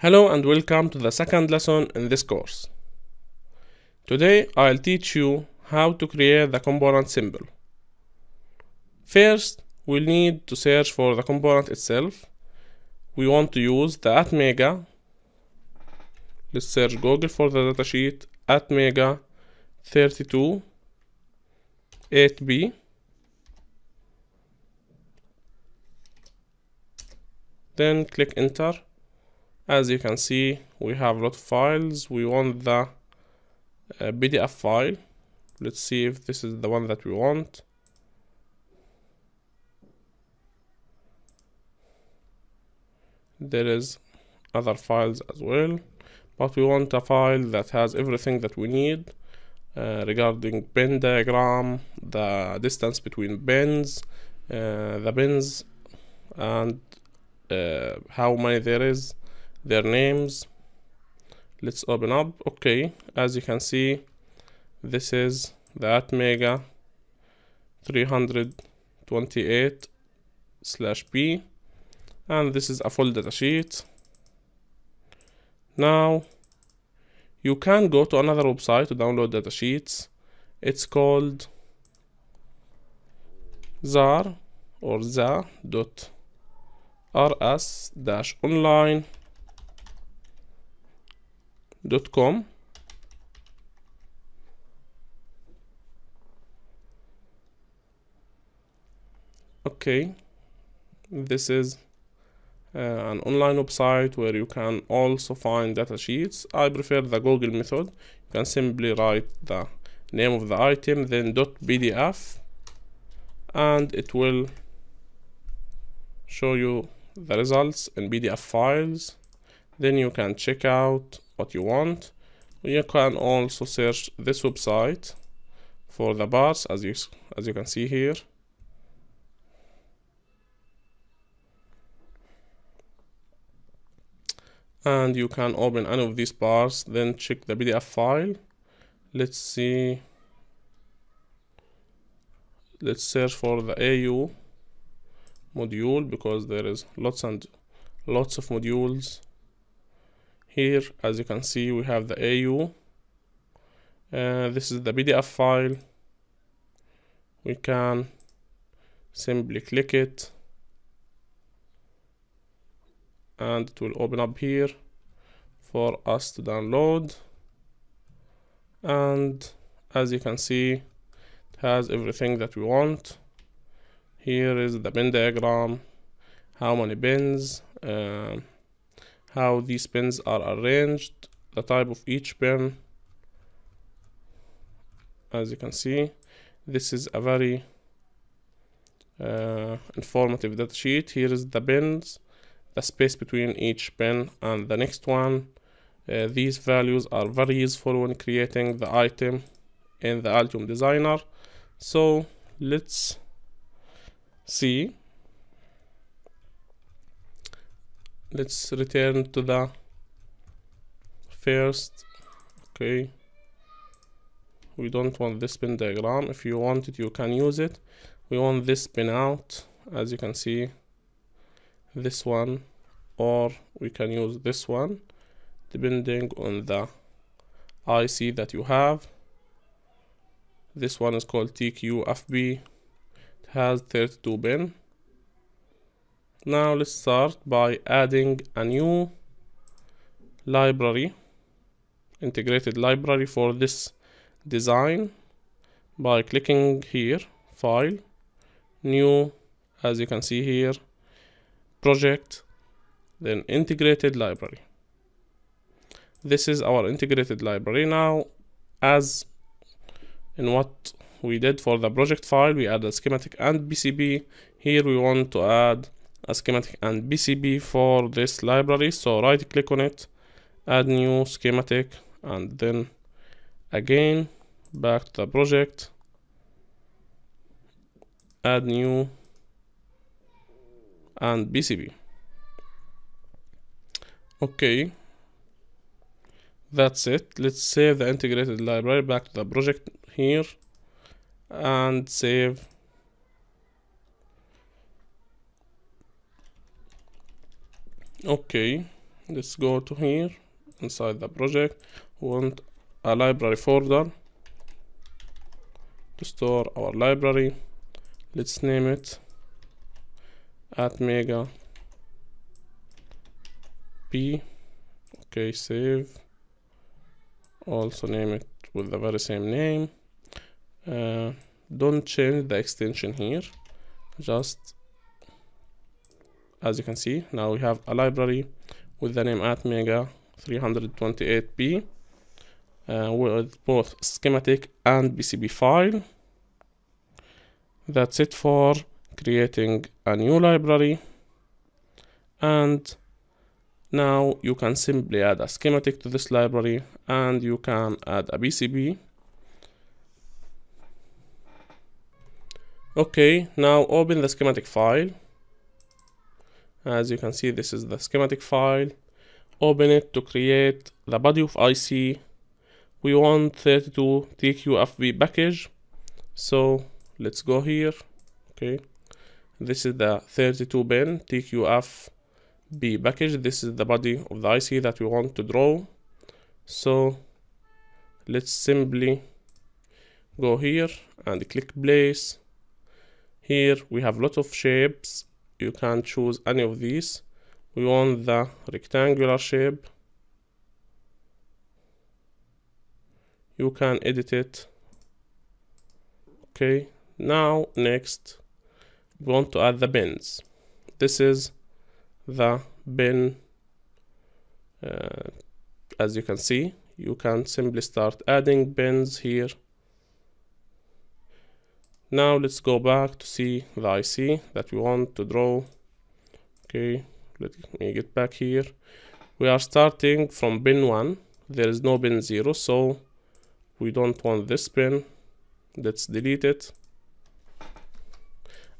Hello and welcome to the second lesson in this course. Today I'll teach you how to create the component symbol. First, we'll need to search for the component itself. We want to use the Atmega. Let's search Google for the datasheet Atmega 32 8B. Then click enter as you can see we have a lot of files. We want the uh, PDF file. Let's see if this is the one that we want. There is other files as well but we want a file that has everything that we need uh, regarding bin diagram the distance between bins uh, the bins and uh, how many there is their names. Let's open up. Okay as you can see this is the atmega 328 slash b and this is a full data sheet. Now you can go to another website to download data sheets. It's called zar or za dot rs dash online dot com. Okay. This is uh, an online website where you can also find data sheets. I prefer the Google method. You can simply write the name of the item then dot PDF and it will show you the results in PDF files. Then you can check out what you want. You can also search this website for the bars as you as you can see here. And you can open any of these bars then check the PDF file. Let's see. Let's search for the AU module because there is lots and lots of modules here. As you can see we have the AU uh, this is the PDF file. We can simply click it. And it will open up here for us to download. And as you can see it has everything that we want. Here is the bin diagram how many bins uh, how these pins are arranged the type of each pin. As you can see this is a very uh, informative data sheet. Here is the pins the space between each pin and the next one. Uh, these values are very useful when creating the item in the Altium designer. So let's see let's return to the first. Okay. We don't want this pin diagram. If you want it you can use it. We want this pin out. As you can see this one or we can use this one depending on the IC that you have. This one is called TQFB it has 32 bin now let's start by adding a new library integrated library for this design by clicking here file new as you can see here project then integrated library. This is our integrated library. Now as in what we did for the project file we added schematic and PCB here we want to add a schematic and PCB for this library. So right click on it add new schematic and then again back to the project. Add new and PCB okay. That's it. Let's save the integrated library back to the project here and save okay let's go to here inside the project. Want a library folder to store our library. Let's name it Atmega p. Okay save. Also name it with the very same name. Uh, don't change the extension here. Just as you can see. Now we have a library with the name Atmega 328p uh, with both schematic and PCB file. That's it for creating a new library. And now you can simply add a schematic to this library and you can add a PCB okay now open the schematic file as you can see this is the schematic file. Open it to create the body of IC we want 32 TQFB package. So let's go here. Okay. This is the 32 pin TQFB package. This is the body of the IC that we want to draw. So let's simply go here and click place. Here we have lot of shapes you can choose any of these. We want the rectangular shape. You can edit it. Okay now next we want to add the bins. This is the bin uh, as you can see you can simply start adding bins here now let's go back to see the IC that we want to draw. Okay let me get back here. We are starting from bin 1 there is no bin 0 so we don't want this pin let's delete it.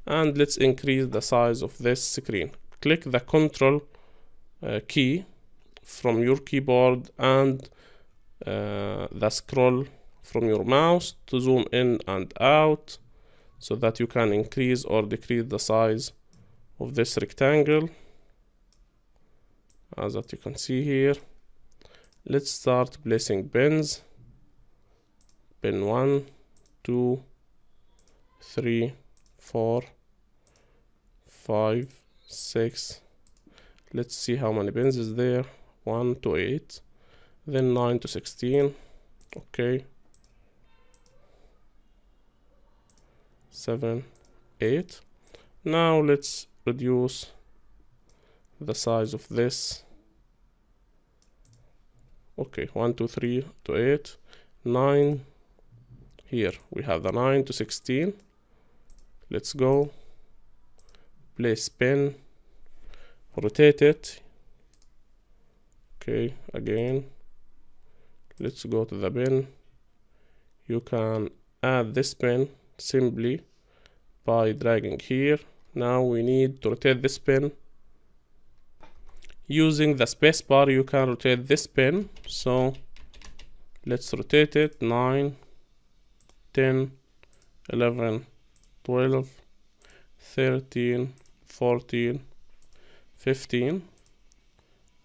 And let's increase the size of this screen. Click the control uh, key from your keyboard and uh, the scroll from your mouse to zoom in and out so that you can increase or decrease the size of this rectangle. As that you can see here let's start placing pins. Pin 1 2 3 4 5 6 let's see how many pins is there. 1 to 8 then 9 to 16 okay 7 8 now let's reduce the size of this. Okay one two three to 8 9 here we have the 9 to 16 let's go. Place pin. Rotate it. Okay again. Let's go to the bin. You can add this pin simply by dragging here. Now we need to rotate this pin. Using the spacebar you can rotate this pin. So let's rotate it. 9 10 11 12 13 14 15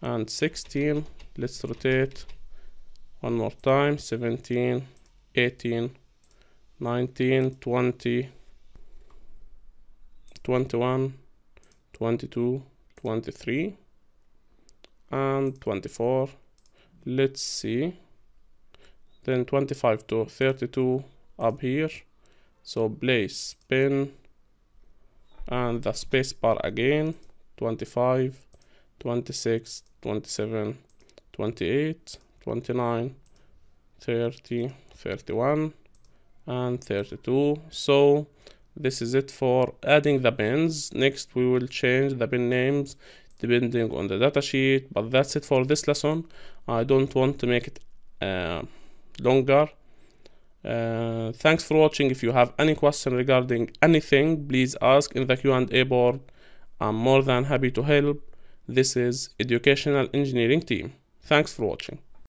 and 16 let's rotate one more time. 17 18 19 20 21 22 23 and 24 let's see. Then 25 to 32 up here. So place pin and the spacebar again. 25 26 27 28 29 30 31 and 32 so this is it for adding the pins next we will change the pin names depending on the datasheet but that's it for this lesson. I don't want to make it uh, longer. Uh, thanks for watching. If you have any question regarding anything please ask in the q&a board. I'm more than happy to help. This is educational engineering team. Thanks for watching